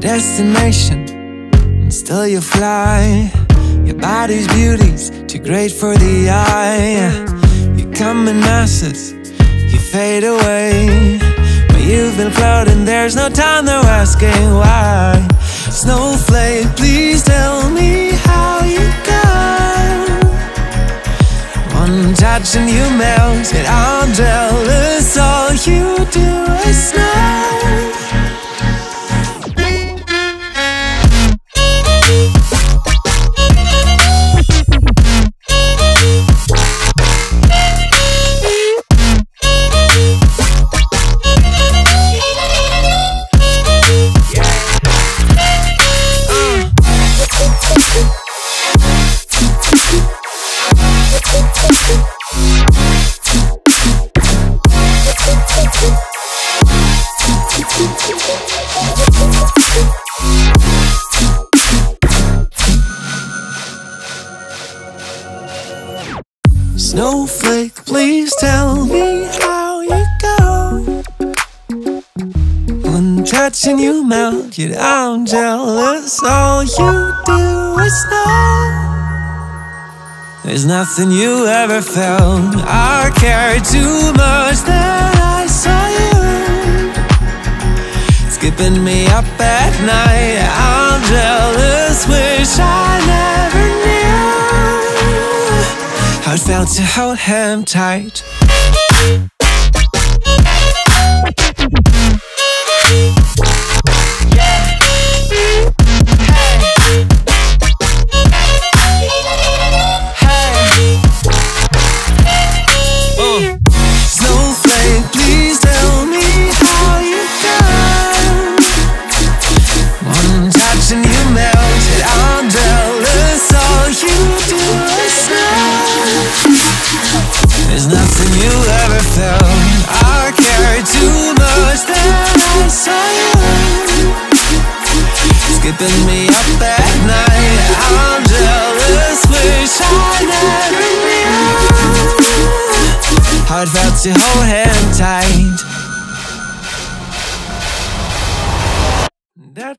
Destination, and still you fly. Your body's beauty's too great for the eye. You come in masses, you fade away. Been floating, there's no time, they're asking why. Snowflake, please tell me how you go. One touch and you melt it. I'm jealous. All you do is snow. Snowflake, please tell me how you go. One touch and you melt, yet I'm jealous. All you do is know. There's nothing you ever felt. I cared too much Skipping me up at night. I'm jealous, wish I never knew how it felt to hold him tight. nothing you ever felt. I care too much that I saw you. Skipping me up at night. I'm jealous, wish I never knew. Hard felt to hold him tight. That.